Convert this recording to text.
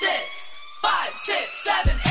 six, five, six, seven,